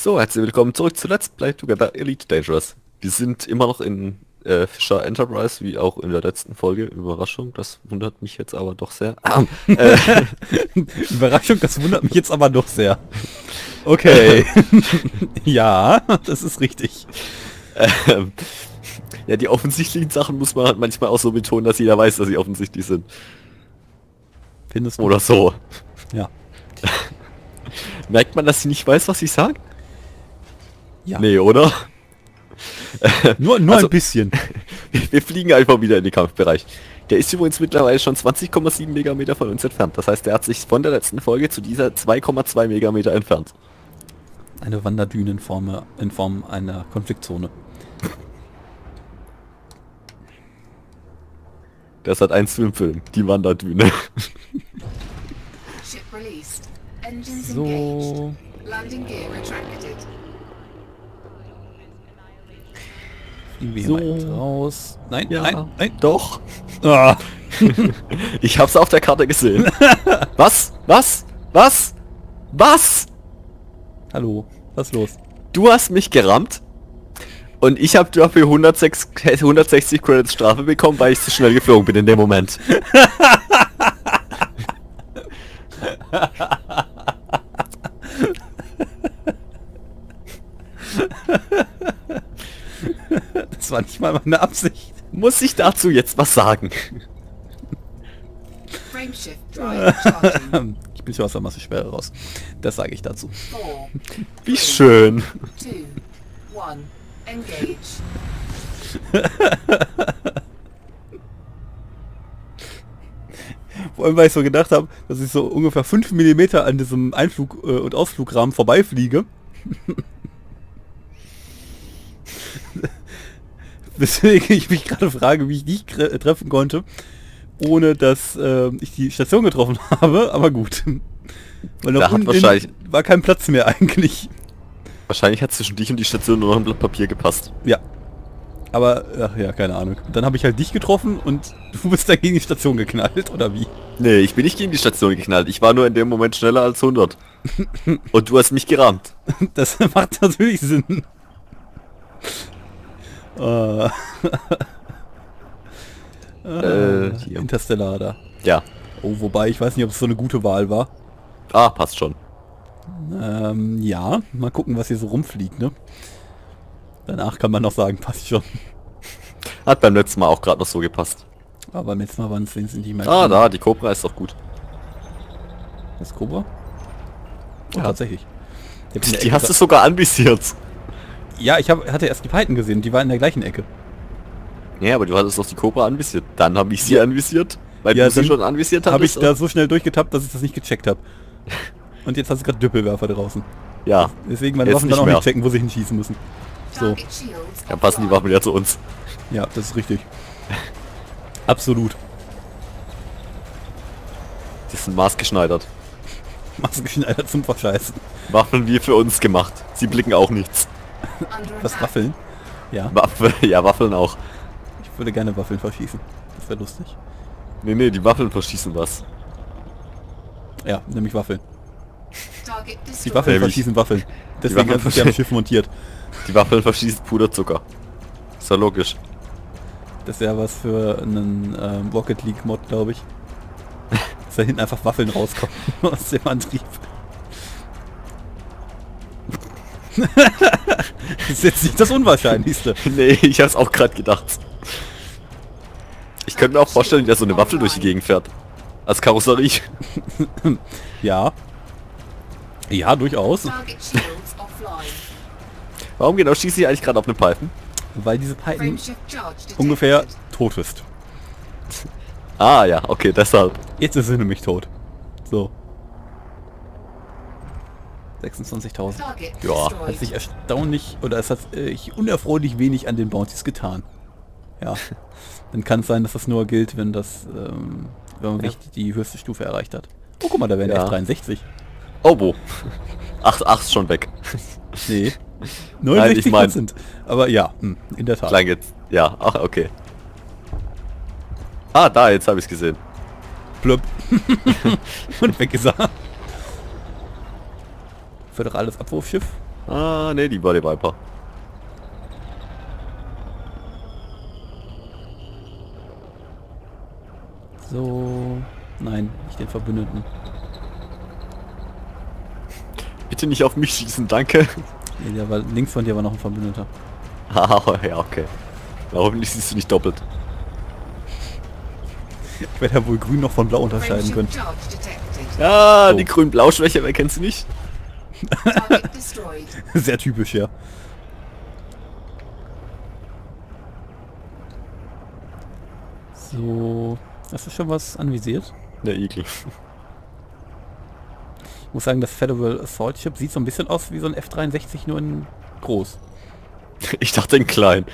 So, herzlich willkommen zurück zu Let's Play Together Elite Dangerous. Wir sind immer noch in äh, Fischer Enterprise, wie auch in der letzten Folge. Überraschung, das wundert mich jetzt aber doch sehr. Ah, äh, Überraschung, das wundert mich jetzt aber doch sehr. Okay. ja, das ist richtig. ähm, ja, die offensichtlichen Sachen muss man halt manchmal auch so betonen, dass jeder weiß, dass sie offensichtlich sind. Findest du? Oder so. Ja. Merkt man, dass sie nicht weiß, was ich sage? Ja. Nee, oder? Nur, nur Also- ein bisschen. Wir fliegen einfach wieder in den Kampfbereich. Der ist übrigens mittlerweile schon 20,7 Megameter von uns entfernt. Das heißt, der hat sich von der letzten Folge zu dieser 2,2 Megameter entfernt. Eine Wanderdüne in Form, in Form einer Konfliktzone. Das hat eins im Film. Die Wanderdüne. So. Fliegen wir So. raus. Nein, Ja. nein, nein. Doch. Ah. Ich hab's auf der Karte gesehen. Was? Was? Was? Was? Hallo, was ist los? Du hast mich gerammt und ich habe dafür 106, 160 Credits Strafe bekommen, weil ich zu schnell geflogen bin in dem Moment. war nicht mal meine Absicht. Muss ich dazu jetzt was sagen? Ich bin schon aus der Masseschwere raus. Das sage ich dazu. Four, Wie schön. two, one. Engage. Vor allem, weil ich so gedacht habe, dass ich so ungefähr 5 mm an diesem Einflug- äh, und Ausflugrahmen vorbeifliege. Deswegen ich mich gerade frage, wie ich dich kre- treffen konnte, ohne dass äh, ich die Station getroffen habe, aber gut. Weil Da hat wahrscheinlich- war kein Platz mehr eigentlich. Wahrscheinlich hat zwischen dich und die Station nur noch ein Blatt Papier gepasst. Ja. Aber, ach ja, keine Ahnung. Dann habe ich halt dich getroffen und du bist dann gegen die Station geknallt, oder wie? Nee, ich bin nicht gegen die Station geknallt. Ich war nur in dem Moment schneller als 100. Und du hast mich gerammt. Das macht natürlich Sinn. Äh, Äh, hier. Interstellar da. Ja. Oh, wobei, ich weiß nicht, ob es so eine gute Wahl war. Ah, passt schon. Ähm, ja, mal gucken, was hier so rumfliegt, ne? Danach kann man noch sagen, passt schon. Hat beim letzten Mal auch gerade noch so gepasst. Aber beim letzten Mal waren es sind die mal. Ah, da, die Cobra ist doch gut. Das Cobra? Oh, Ja. tatsächlich. Die Ecke hast du sogar anvisiert. Ja, ich hab, hatte erst die Python gesehen, die war in der gleichen Ecke. Ja, aber du hattest doch die Cobra anvisiert. Dann habe ich sie anvisiert. Weil Ja, du sie schon anvisiert hattest. Habe ich da so schnell durchgetappt, dass ich das nicht gecheckt habe. Und jetzt hast du gerade Düppelwerfer draußen. Ja, Deswegen meine Jetzt Waffen dann auch mehr. nicht checken, wo sie hinschießen müssen. So, dann passen die. Waffen ja zu uns. ja, das ist richtig. Absolut. Die sind maßgeschneidert. Maßgeschneidert zum Verscheißen. Waffen wie für uns gemacht. Sie blicken auch nichts. Was. Waffeln? Ja, Waffe, ja, Waffeln auch. ich würde gerne Waffeln verschießen. Das wäre lustig. Nee, nee, die Waffeln verschießen was. Ja, nämlich Waffeln. Die. Waffeln Nämlich- verschießen Waffeln. Deswegen Waffeln ist es ja am Schiff montiert. Die Waffeln verschießen Puderzucker. Ist ja logisch. Das wäre was für einen ähm, Rocket League Mod, glaube ich. Dass da hinten einfach Waffeln rauskommen aus dem Antrieb. ist jetzt nicht das Unwahrscheinlichste. nee, ich hab's auch gerade gedacht. Ich könnte mir auch vorstellen, dass so eine Waffel durch die Gegend fährt. Als Karosserie. Ja. Ja, durchaus. Warum genau schieße ich eigentlich gerade auf eine Python? Weil diese detected. ungefähr tot ist. Ah ja, okay, deshalb. Jetzt ist sie nämlich tot. So. 26.000. Target Ja. Hat sich erstaunlich, oder es hat äh, unerfreulich wenig an den Bounties getan. Ja. Dann kann es sein, dass das nur gilt, wenn das, ähm, wenn man Ja. die höchste Stufe erreicht hat. Oh, guck mal, da wären Ja. F63. Oh, wo? Ach, ach, ist schon weg. Nee. Nein, 69 ich mein- Prozent. Aber ja, hm, in der Tat. Klang jetzt. Ja, ach, okay. Ah, da, jetzt habe ich gesehen. Blöpp. Und weg ist er. Föderales Abwurfschiff. Ah, ne, die war die Viper. So. Nein, nicht den Verbündeten. Bitte nicht auf mich schießen, danke. Nee, der war, links von dir war noch ein Verbündeter. Ah, ja, okay. Hoffentlich siehst du nicht doppelt. Ich werde ja wohl grün noch von blau unterscheiden können. Ja, Oh. die grün-blau-Schwäche, wer kennt sie nicht? Sehr typisch, ja. So. Hast du schon was anvisiert? Der Igel. Ich muss sagen, das Federal Assault Ship sieht so ein bisschen aus wie so ein F-63, nur in groß. Ich dachte in klein.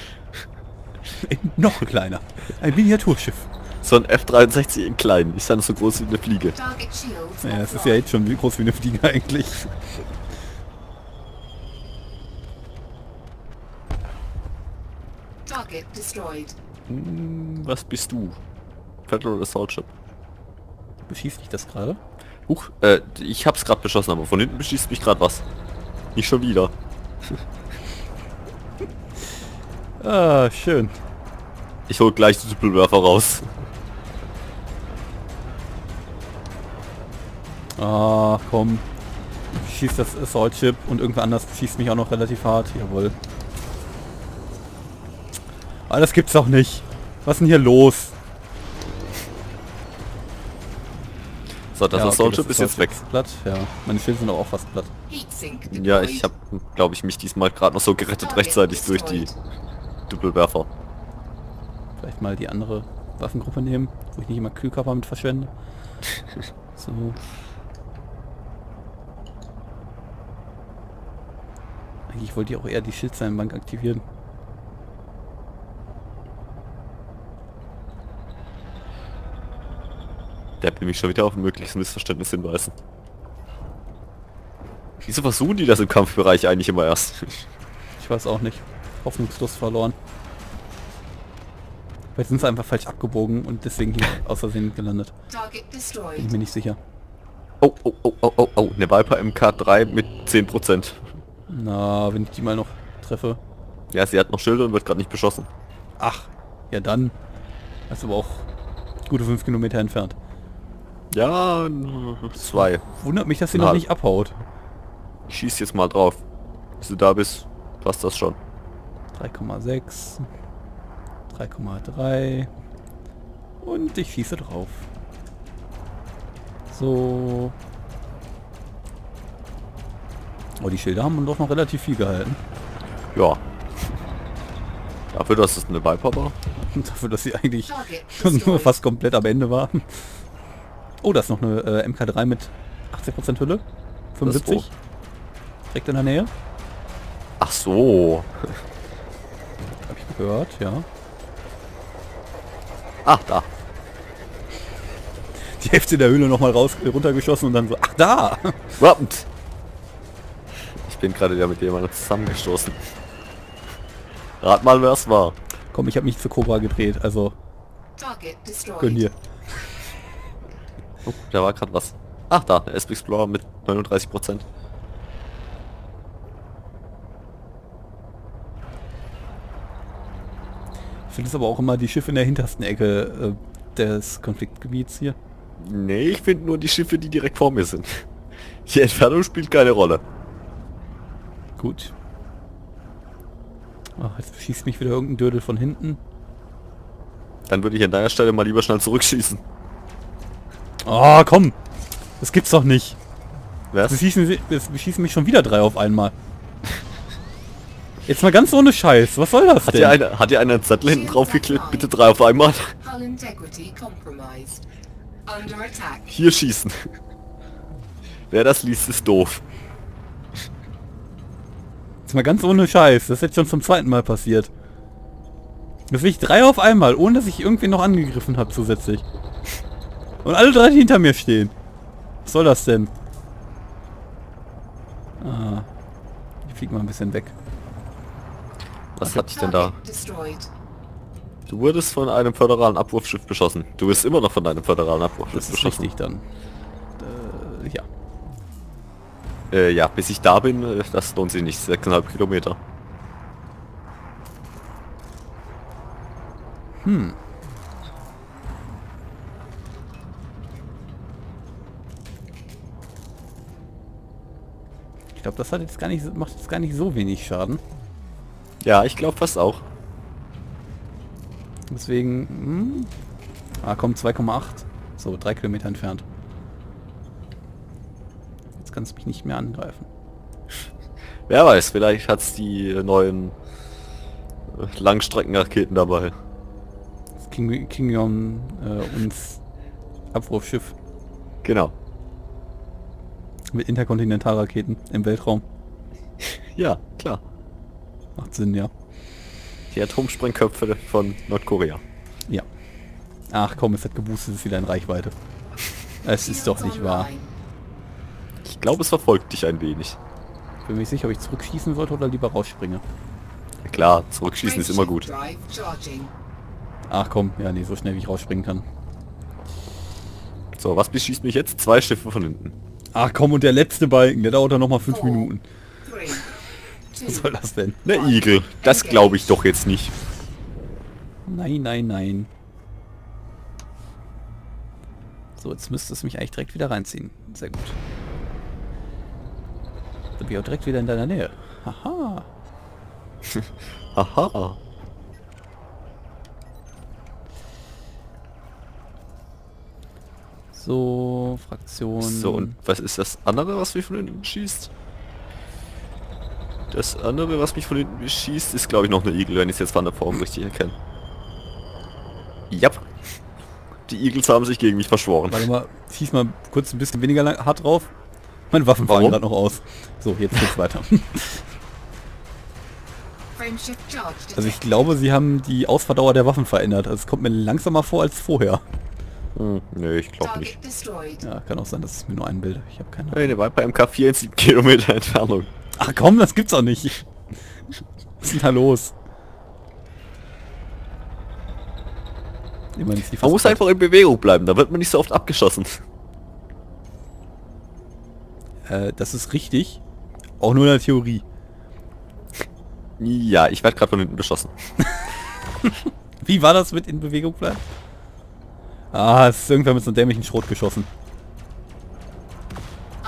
In noch kleiner. Ein Miniaturschiff. So ein F-63 in klein. Ist dann so groß wie eine Fliege. Ja, es ist ja jetzt schon wie groß wie eine Fliege eigentlich. Target destroyed. Hm, was bist du? Federal Assault Ship. Beschießt dich das gerade? Huch, äh, ich hab's gerade beschossen, aber von hinten beschießt mich gerade was. Nicht schon wieder. Ah, schön. Ich hol gleich die Doppelwerfer raus. Ah, komm. Schießt das Assault Ship und irgendwer anders schießt mich auch noch relativ hart. Jawohl. Ah, das gibt's doch nicht. Was ist denn hier los? So, das Ja, okay, Assault Ship das ist jetzt weg. Assault Ship ist Platt, ja. Meine Schilde sind auch fast platt. Ja, ich habe, glaube ich, mich diesmal gerade noch so gerettet rechtzeitig durch die. Doppelwerfer. Vielleicht mal die andere Waffengruppe nehmen, wo ich nicht immer Kühlkörper mit verschwende. So. Eigentlich wollte ich auch eher die Schildzeilenbank aktivieren. Der will mich schon wieder auf ein mögliches Missverständnis hinweisen. Wieso versuchen die das im Kampfbereich eigentlich immer erst? Ich weiß auch nicht. Hoffnungslos verloren. Vielleicht sind sie einfach falsch abgebogen und deswegen hier aus Versehen gelandet. Bin ich destroyed. mir nicht sicher. Oh, oh, oh, oh, oh, oh, eine Viper MK3 mit 10%. Na, wenn ich die mal noch treffe. Ja, sie hat noch Schilde und wird gerade nicht beschossen. Ach, ja dann. Das ist aber auch gute 5 Kilometer entfernt. Ja, zwei. Wundert mich, dass sie Na. noch nicht abhaut. Schieß jetzt mal drauf. Bis du da bist, passt das schon. 3,6. 3,3. Und ich schieße drauf. So. Oh, die Schilder haben doch noch relativ viel gehalten. Ja. Dafür, dass es eine Viper war. Und dafür, dass sie eigentlich schon nur fast komplett am Ende war. Oh, da ist noch eine äh, MK3 mit 80% Hülle. Das 75. ist Direkt in der Nähe. Ach so. Hab ich gehört, ja. Ach, da. Die Hälfte der Höhle nochmal raus runtergeschossen und dann so, ach da! Wappend. Ich bin gerade wieder mit jemandem zusammengestoßen. Rat mal, wer es war. Komm, ich habe mich zu Cobra gedreht, also gönn dir. Oh, da war gerade was. Ach, da, der SP Explorer mit 39%. Ich finde es aber auch immer die Schiffe in der hintersten Ecke äh, des Konfliktgebiets hier. Nee, ich finde nur die Schiffe, die direkt vor mir sind. Die Entfernung spielt keine Rolle. Gut. Ach, jetzt schießt mich wieder irgendein Dödel von hinten. Dann würde ich an deiner Stelle mal lieber schnell zurückschießen. Ah, komm! Das gibt's doch nicht. Was? Es beschießen, sie- es beschießen mich schon wieder drei auf einmal. Jetzt mal ganz ohne Scheiß. Was soll das Hat denn? ihr, eine, hat ihr einen Zettel hinten drauf geklebt? Bitte drei auf einmal. Hier schießen. Wer das liest, ist doof. Jetzt mal ganz ohne Scheiß. Das ist jetzt schon zum zweiten Mal passiert. Das will ich drei auf einmal, ohne dass ich irgendwie noch angegriffen habe zusätzlich. Und alle drei, die hinter mir stehen. Was soll das denn? Ah. Ich flieg mal ein bisschen weg. Was hatte ich denn da? Du wurdest von einem föderalen Abwurfschiff beschossen. Du wirst immer noch von einem föderalen Abwurfschiff Das ist beschossen. richtig dann. Äh, ja. Äh, ja, bis ich da bin, äh, das lohnt sich nicht. 6,5 Kilometer. Ich glaube, das hat jetzt gar nicht, macht jetzt gar nicht so wenig Schaden. Ja, ich glaube fast auch. Deswegen... Hm, ah, komm, 2,8. So, drei Kilometer entfernt. Kannst du mich nicht mehr angreifen. Wer weiß, vielleicht hat's die neuen Langstreckenraketen dabei. Das King, Kingion äh, uns Abwurfschiff Genau. mit Interkontinentalraketen im Weltraum. Ja, klar. Macht Sinn, ja. Die Atomsprengköpfe von Nordkorea. Ja. Ach komm, es hat geboostet, es ist wieder in Reichweite. Es ist doch nicht wahr. Ich glaube, es verfolgt dich ein wenig. Bin mir nicht sicher, ob ich zurückschießen sollte oder lieber rausspringe. Ja, klar, zurückschießen ist immer gut. Ach komm, ja nee, so schnell wie ich rausspringen kann. So, was beschießt mich jetzt? Zwei Schiffe von hinten. Ach komm, und der letzte Balken, der dauert dann nochmal fünf Four, Minuten. Three. Was soll das denn? Ne Igel. Das glaube ich doch jetzt nicht. Nein, nein, nein. So, jetzt müsste es mich eigentlich direkt wieder reinziehen. Sehr gut. Dann bin ich auch direkt wieder in deiner Nähe. Haha. Aha. So, Fraktion. So, und was ist das andere, was mich von hinten schießt? Das andere, was mich von hinten beschießt, ist glaube ich noch eine Igel, wenn ich es jetzt von der Form richtig erkenne. Ja. Die Igels haben sich gegen mich verschworen. Warte mal, schieß mal kurz ein bisschen weniger lang, hart drauf. Meine Waffen fallen Warum? gerade noch aus. So, jetzt geht's weiter. Also ich glaube, sie haben die Ausfahrdauer der Waffen verändert. Also es kommt mir langsamer vor als vorher. Hm, nee, ich glaube nicht. Ja, kann auch sein, dass es mir nur einbilde. Ich habe keine Ahnung. Eine Viper MK4 in 7 Kilometer Entfernung. Ach komm, das gibt's auch nicht. Was ist denn da los? Ich meine, ist die Man muss einfach in Bewegung bleiben, da wird man nicht so oft abgeschossen. Äh, das ist richtig. Auch nur in der Theorie. Ja, ich werde gerade von hinten beschossen. Wie war das mit in Bewegung bleiben? Ah, es ist irgendwer mit so einem dämlichen Schrot geschossen.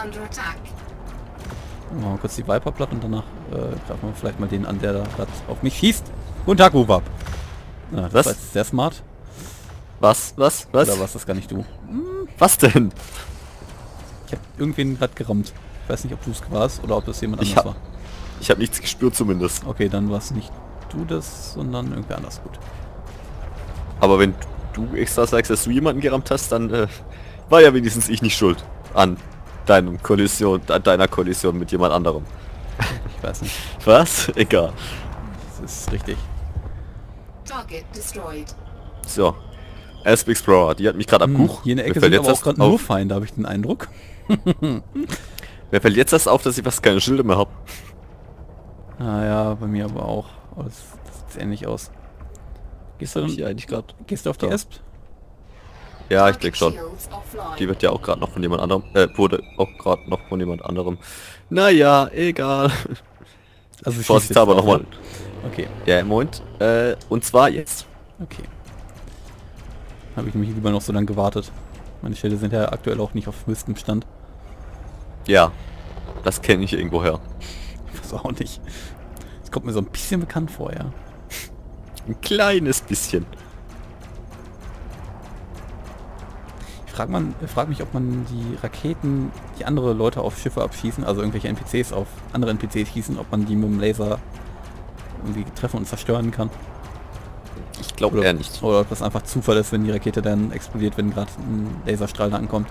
Under attack. Machen wir kurz die Viper platt und danach äh, greifen wir vielleicht mal den an, der da auf mich schießt. Guten Tag, Wubab. Ja, das Was? war jetzt sehr smart. Was? Was? Was? Oder was das gar nicht du? Was denn? Ich habe irgendwen gerade gerammt. Ich weiß nicht, ob du es warst oder ob das jemand Ich anders hab- Ich habe nichts gespürt zumindest. war. Okay, dann war es nicht du das, sondern irgendwer anders. Gut. Aber wenn du extra sagst, dass du jemanden gerammt hast, dann äh, war ja wenigstens ich nicht schuld an deinem Kollision, an deiner Kollision mit jemand anderem. Ich weiß nicht. Was? Egal. Das ist richtig. Target destroyed. So. Asp Explorer, die hat mich gerade Hm, abgebucht. hier in der Ecke sind aber auch gerade nur Feinde, habe ich den Eindruck. Mir fällt jetzt erst auf, dass ich fast keine Schilde mehr habe. Naja, bei mir aber auch. Oh, das, das sieht ähnlich aus. Gehst du, ich dann, hier eigentlich gerade. gehst du auf die. Esp? Ja, ich denke schon. Die wird ja auch gerade noch von jemand anderem, äh, wurde auch gerade noch von jemand anderem. Naja, egal. Also schießt Vorsicht jetzt aber nochmal. Okay, Ja, Moment. Äh, und zwar jetzt. okay. Habe ich nämlich lieber noch so lange gewartet. Meine Schilde sind ja aktuell auch nicht auf höchstem Stand. Ja. Das kenne ich irgendwoher. Ich weiß auch nicht. Das kommt mir so ein bisschen bekannt vor, ja. Ein kleines bisschen. Ich frag, man, frag mich, ob man die Raketen, die andere Leute auf Schiffe abschießen, also irgendwelche NPCs auf andere NPCs schießen, ob man die mit dem Laser irgendwie treffen und zerstören kann. Ich glaube eher nicht. oder ob das einfach Zufall ist, wenn die Rakete dann explodiert, wenn gerade ein Laserstrahl da ankommt.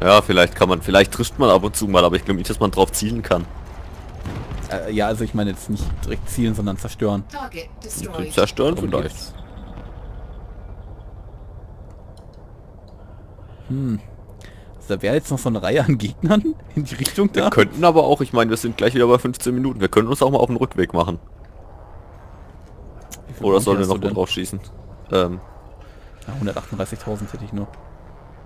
Ja, vielleicht kann man, vielleicht trifft man ab und zu mal, aber ich glaube nicht, dass man drauf zielen kann. Äh, ja, also ich meine jetzt nicht direkt zielen, sondern zerstören. Zerstören Darum vielleicht. geht's. Hm. Also da wäre jetzt noch so eine Reihe an Gegnern in die Richtung Wir da. könnten aber auch, ich meine, wir sind gleich wieder bei 15 Minuten. Wir können uns auch mal auf den Rückweg machen. Oder sollen wir noch drauf schießen? Ähm, Ja, 138.000 hätte ich nur.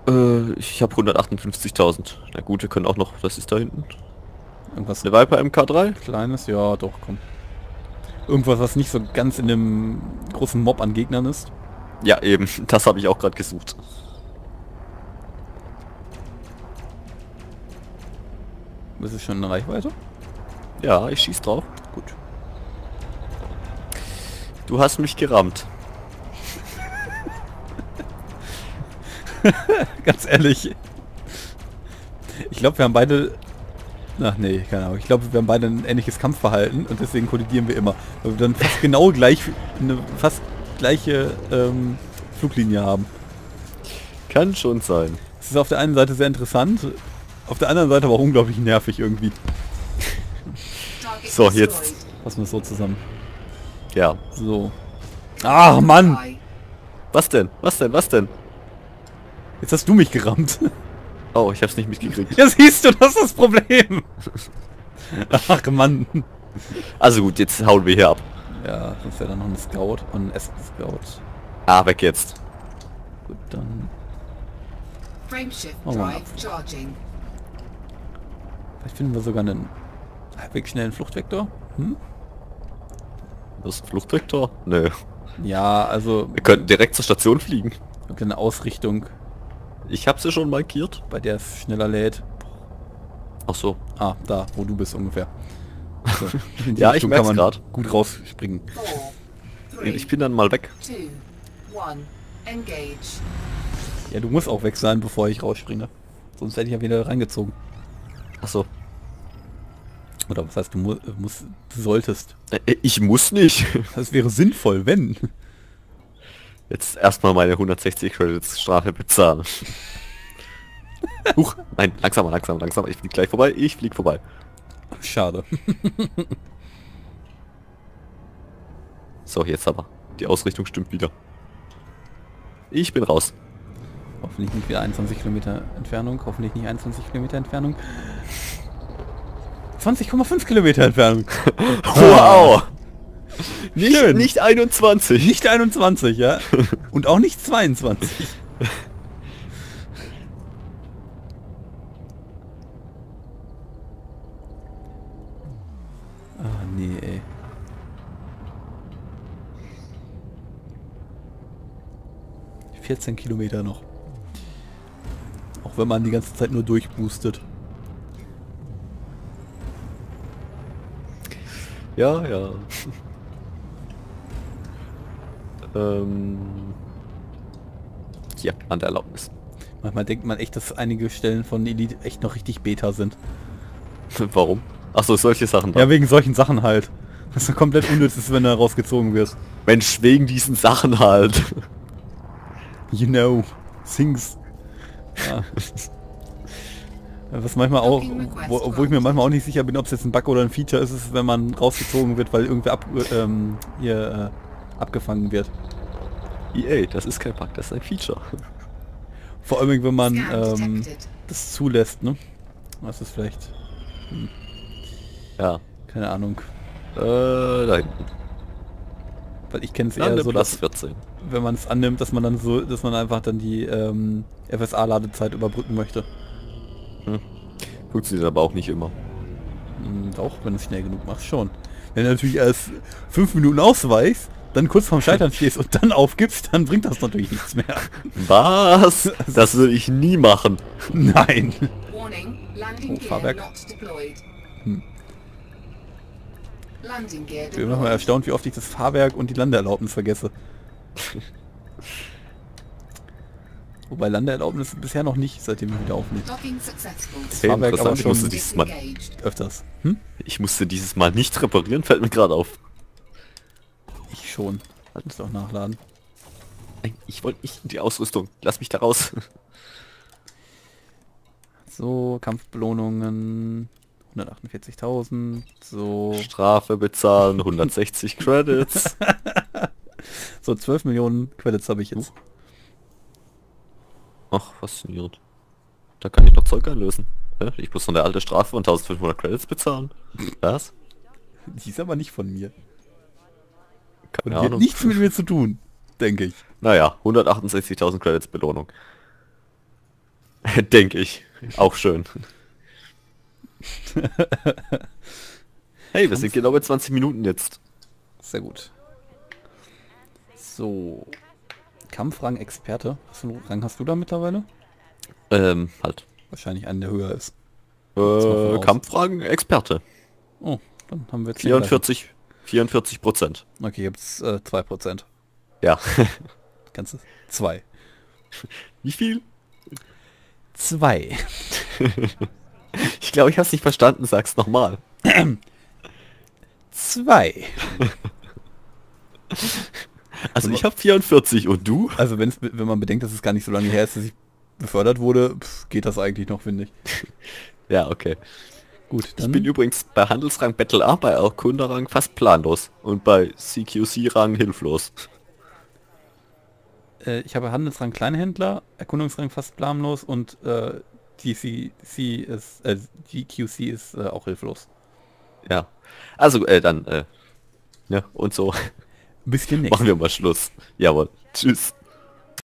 Äh, ich habe 158.000. Na gut, wir können auch noch... Was ist da hinten? Irgendwas Eine Viper MK3? Kleines? Ja, doch, komm. Irgendwas, was nicht so ganz in dem großen Mob an Gegnern ist. Ja, eben. Das habe ich auch gerade gesucht. Ist es schon in Reichweite? Ja, ich schieß drauf. Gut. Du hast mich gerammt. Ganz ehrlich. Ich glaube, wir haben beide... Ach nee, keine Ahnung. Ich glaube, wir haben beide ein ähnliches Kampfverhalten und deswegen kollidieren wir immer. Weil wir dann fast genau gleich eine fast gleiche ähm, Fluglinie haben. Kann schon sein. Es ist auf der einen Seite sehr interessant, auf der anderen Seite aber auch unglaublich nervig irgendwie. So, jetzt. Fassen wir es so zusammen. Ja. So. Ach Mann! Was denn? Was denn? Was denn? Jetzt hast du mich gerammt. Oh, ich hab's nicht mitgekriegt. Ja siehst du, das ist das Problem. Ach Mann. Also gut, jetzt hauen wir hier ab. Ja, sonst wäre dann noch ein Scout und ein S-Scout. Ah, weg jetzt. Gut, dann... Frameshift Oh, charging. Vielleicht finden wir sogar einen halbwegs schnellen Fluchtvektor. Hm? Das ist ein Fluchtvektor? Nö. Ja, also Wir könnten direkt zur Station fliegen. eine Ausrichtung, Ich habe sie schon markiert. bei der es schneller lädt. Ach so. Ah, da, wo du bist ungefähr. So, Ja, ich Richtung merk's kann man grad. gut rausspringen. Four, three, Ich bin dann mal weg. two, one. Engage. Ja, du musst auch weg sein, bevor ich rausspringe. Sonst hätte ich ja wieder reingezogen. Ach so. Oder was heißt, du mu musst, du solltest. Äh, Ich muss nicht. Das wäre sinnvoll, wenn. Jetzt erstmal meine 160 Credits Strafe bezahlen. Huch, nein, langsamer, langsamer, langsamer. Ich flieg gleich vorbei. Ich flieg vorbei. Schade. So, jetzt aber. Die Ausrichtung stimmt wieder. Ich bin raus. Hoffentlich nicht wieder 21 Kilometer Entfernung. Hoffentlich nicht 21 Kilometer Entfernung. 20,5 Kilometer Entfernung. Wow! Nicht, Schön. nicht 21. Nicht 21, ja? Und auch nicht 22. Ah, nee, ey. ...14 Kilometer noch. Auch wenn man die ganze Zeit nur durchboostet. Ja, ja. ähm. Ja, an der Erlaubnis. Manchmal denkt man echt, dass einige Stellen von Elite echt noch richtig Beta sind. Warum? Ach so, solche Sachen. Ja, wegen solchen Sachen halt. Das ist komplett unnütz ist, wenn du rausgezogen wirst. Mensch, wegen diesen Sachen halt. You know, things. Ja. Was manchmal auch, wo, wo ich mir manchmal auch nicht sicher bin, ob es jetzt ein Bug oder ein Feature ist, ist, wenn man rausgezogen wird, weil irgendwer ab, ähm, hier äh, abgefangen wird. EA, das ist kein Bug, das ist ein Feature. Vor allem, wenn man ähm, das zulässt, ne? Das ist vielleicht, Ja. keine Ahnung. Äh, da hinten. Weil ich kenne es eher so, Platz dass, 14. wenn man es annimmt, dass man dann so, dass man einfach dann die ähm, FSA-Ladezeit überbrücken möchte. Funktioniert aber auch nicht immer. Hm, Auch wenn du es schnell genug machst, schon. Wenn du natürlich erst fünf Minuten ausweichst, dann kurz vorm Scheitern stehst und dann aufgibst, dann bringt das natürlich nichts mehr. Was? Das würde ich nie machen. Nein. Oh, Fahrwerk. Hm. Landing gear Ich bin deployed. erstaunt, wie oft ich das Fahrwerk und die Landeerlaubnis vergesse. Wobei Landeerlaubnis bisher noch nicht, seitdem ich wieder aufnehme. Successful. Sehr Fahrwerk aber interessant. Ich schon musste, dieses mal. Öfters. Hm? ich musste dieses Mal nicht reparieren, fällt mir gerade auf. Ich schon. Muss doch nachladen. Ich wollte nicht in die Ausrüstung. Lass mich da raus. So, Kampfbelohnungen. 148.000. So. Strafe bezahlen, 160 Credits. So, 12 Millionen Credits habe ich jetzt. Ach, faszinierend. Da kann ich noch Zeug einlösen. Ich muss noch eine alte Strafe von 1500 Credits bezahlen. Was? Die ist aber nicht von mir. Und die hat nichts mit mir zu tun, denke ich. Naja, 168.000 Credits Belohnung. Denke ich. Auch schön. hey, wir sind genau bei 20 Minuten jetzt. Sehr gut. So. Kampfrang Experte. Was für einen Rang hast du da mittlerweile? Ähm, halt. Wahrscheinlich einen, der höher ist. Äh. Kampffragen, Experte. Oh, dann haben wir jetzt den gleichen. 44, 44 Prozent. Okay, jetzt äh, 2%. Ja. Ganzes. Zwei. Wie viel? Zwei. Ich glaube, ich habe es nicht verstanden. Sag's nochmal. Zwei. Also ich habe 44 und du? Also wenn's, wenn man bedenkt, dass es gar nicht so lange her ist, dass ich befördert wurde, pff, geht das eigentlich noch, finde ich. Ja, okay. Gut, Ich dann bin übrigens bei Handelsrang Battle A, bei Erkunderrang fast planlos und bei CQC-Rang hilflos. äh, ich habe Handelsrang Kleinhändler, Erkundungsrang fast planlos und äh, GCC ist, äh, GQC ist äh, auch hilflos. Ja. Also, äh, dann, äh, ja, und so Bis demnächst. machen wir mal Schluss. Jawohl. Tschüss.